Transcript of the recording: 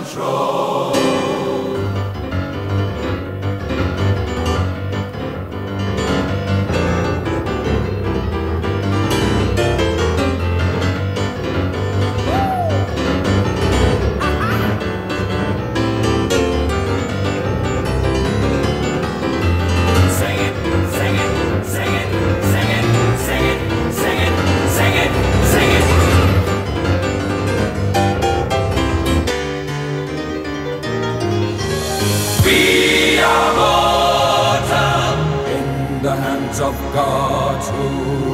control. Who rule.